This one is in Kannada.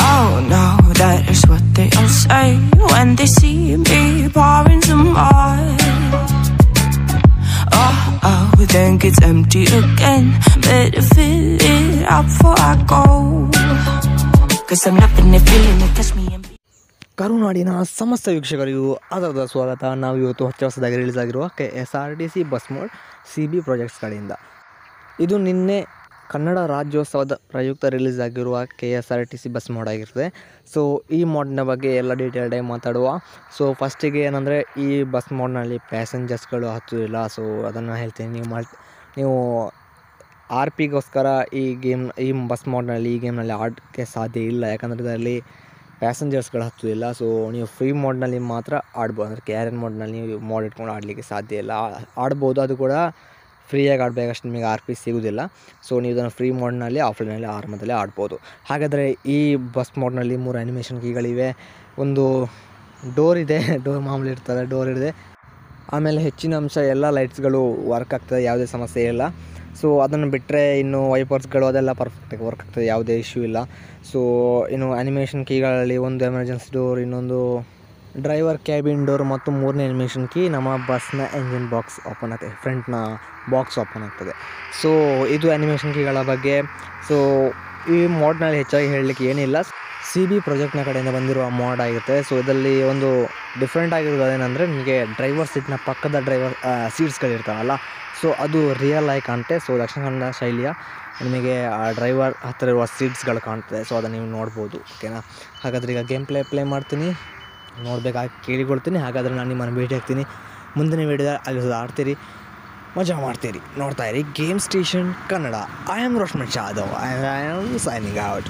Oh no, that is what they all say when they see me pouring some more. Oh, oh, then gets empty again. Better fill it up before I go. Cause I'm loving it, feeling it, catch me and be. ಕರುನಾಡಿನ ಸಮಸ್ತ ವೀಕ್ಷಕರಿಗೂ ಆಧಾರದ ಸ್ವಾಗತ ನಾವು ಇವತ್ತು ಹೊಚ್ಚ ಹೊಸದಾಗಿ ರಿಲೀಸ್ ಆಗಿರುವ K S R T C bus mode C B projects ಕಡೆಯಿಂದ ಇದು ನಿನ್ನೆ ಕನ್ನಡ ರಾಜ್ಯೋತ್ಸವದ ಪ್ರಯುಕ್ತ ರಿಲೀಸ್ ಆಗಿರುವ K S R T C bus mod ಆಗಿರ್ತದೆ. ಸೊ ಈ ಮೋಡ್ನ ಬಗ್ಗೆ ಎಲ್ಲ ಡೀಟೇಲ್ಡಾಗಿ ಮಾತಾಡುವ. ಸೊ ಫಸ್ಟಿಗೆ ಏನಂದರೆ, ಈ ಬಸ್ ಮೋಡ್ನಲ್ಲಿ ಪ್ಯಾಸೆಂಜರ್ಸ್ಗಳು ಹತ್ತುವುದಿಲ್ಲ ಸೊ ಅದನ್ನು ಹೇಳ್ತೀನಿ. ನೀವು ಮಾಡಿ, ನೀವು ಆರ್ ಪಿಗೋಸ್ಕರ ಈ ಗೇಮ್, ಈ ಬಸ್ ಮೋಡ್ನಲ್ಲಿ, ಈ ಗೇಮ್ನಲ್ಲಿ ಆಡೋಕ್ಕೆ ಸಾಧ್ಯ ಇಲ್ಲ. ಯಾಕಂದರೆ ಇದರಲ್ಲಿ ಪ್ಯಾಸೆಂಜರ್ಸ್ಗಳು ಹತ್ತುವುದಿಲ್ಲ ಸೊ ನೀವು ಫ್ರೀ ಮೋಡ್ನಲ್ಲಿ ಮಾತ್ರ ಆಡ್ಬೋದು ಅಂದರೆ ಕ್ಯಾರನ್ ಮೋಡ್ನಲ್ಲಿ ನೀವು ಮೋಡ್ ಇಟ್ಕೊಂಡು ಆಡಲಿಕ್ಕೆ ಸಾಧ್ಯ ಇಲ್ಲ. ಆಡ್ಬೋದು. ಅದು ಕೂಡ ಫ್ರೀಯಾಗಿ ಆಡಬೇಕಷ್ಟು ನಿಮಗೆ ಆರ್ ಪಿ ಸಿಗೋದಿಲ್ಲ. ಸೊ ನೀವು ಇದನ್ನು ಫ್ರೀ ಮೋಡ್ನಲ್ಲಿ ಆಫ್ಲೈನಲ್ಲಿ ಆರಾಮದಲ್ಲಿ ಆಡ್ಬೋದು. ಹಾಗಾದರೆ ಈ ಬಸ್ ಮೋಡ್ನಲ್ಲಿ ಮೂರು ಆ್ಯನಿಮೇಷನ್ ಕೀಗಳಿವೆ. ಒಂದು ಡೋರ್ ಇದೆ. ಡೋರ್ ಮಾಮೂಲಿ ಇರ್ತದೆ. ಡೋರ್ ಇದೆ. ಆಮೇಲೆ ಹೆಚ್ಚಿನ ಅಂಶ ಎಲ್ಲ ಲೈಟ್ಸ್ಗಳು ವರ್ಕ್ ಆಗ್ತದೆ. ಯಾವುದೇ ಸಮಸ್ಯೆ ಇಲ್ಲ. ಸೊ ಅದನ್ನು ಬಿಟ್ಟರೆ ಇನ್ನು ವೈಪರ್ಸ್ಗಳು ಅದೆಲ್ಲ ಪರ್ಫೆಕ್ಟಾಗಿ ವರ್ಕ್ ಆಗ್ತದೆ. ಯಾವುದೇ ಇಶ್ಯೂ ಇಲ್ಲ. ಸೊ ಇನ್ನು ಆ್ಯನಿಮೇಷನ್ ಕೀಗಳಲ್ಲಿ ಒಂದು ಎಮರ್ಜೆನ್ಸಿ ಡೋರ್ ಇನ್ನೊಂದು ಡ್ರೈವರ್ ಕ್ಯಾಬಿನ್ ಡೋರ್ ಮತ್ತು ಮೂರನೇ ಎನಿಮೇಷನ್ ಕೀ ನಮ್ಮ ಬಸ್ನ ಎಂಜಿನ್ ಬಾಕ್ಸ್ ಓಪನ್ ಆಗ್ತದೆ ಫ್ರಂಟ್ನ ಬಾಕ್ಸ್ ಓಪನ್ ಆಗ್ತದೆ. ಸೊ ಇದು ಆ್ಯನಿಮೇಷನ್ ಕೀಗಳ ಬಗ್ಗೆ. ಸೊ ಈ ಮೋಡ್ನಲ್ಲಿ ಹೆಚ್ಚಾಗಿ ಹೇಳಲಿಕ್ಕೆ ಏನಿಲ್ಲ. ಸಿ ಬಿ ಪ್ರಾಜೆಕ್ಟ್ನ ಕಡೆಯಿಂದ ಬಂದಿರುವ ಮೋಡ್ ಆಗಿರುತ್ತೆ. ಸೊ ಇದರಲ್ಲಿ ಒಂದು ಡಿಫ್ರೆಂಟ್ ಆಗಿರೋದು ಏನಂದರೆ ನಿಮಗೆ ಡ್ರೈವರ್ ಸೀಟ್ನ ಪಕ್ಕದ ಡ್ರೈವರ್ ಸೀಟ್ಸ್ಗಳಿರ್ತಾವಲ್ಲ ಸೊ ಅದು ರಿಯಲ್ ಲೈಕ್ ಕಾಣುತ್ತೆ. ಸೊ ದಕ್ಷಿಣ ಕನ್ನಡ ಶೈಲಿಯ ನಿಮಗೆ, ಆ ಡ್ರೈವರ್ ಹತ್ತಿರ ಇರುವ ಸೀಟ್ಸ್ಗಳು ಕಾಣ್ತದೆ ಸೊ ಅದನ್ನು ನೀವು ನೋಡ್ಬೋದು ಓಕೆನಾ ಹಾಗಾದರೆ ಈಗ ಗೇಮ್ ಪ್ಲೇ ಪ್ಲೇ ಮಾಡ್ತೀನಿ. ನೋಡಬೇಕಾಗಿ ಕೇಳಿಕೊಳ್ತೀನಿ, ಹಾಗಾದರೆ ನಾನು ನಿಮ್ಮನ್ನು ಭೇಟಿ ಆಗ್ತೀನಿ. ಮುಂದಿನ ವೀಡಿಯೋ ಅಲ್ಲಿ ಆಡ್ತೀರಿ, ಮಜಾ ಮಾಡ್ತೀರಿ. ನೋಡ್ತಾ ಇರಿ game station Kannada I am Roshman Jadhav I am signing out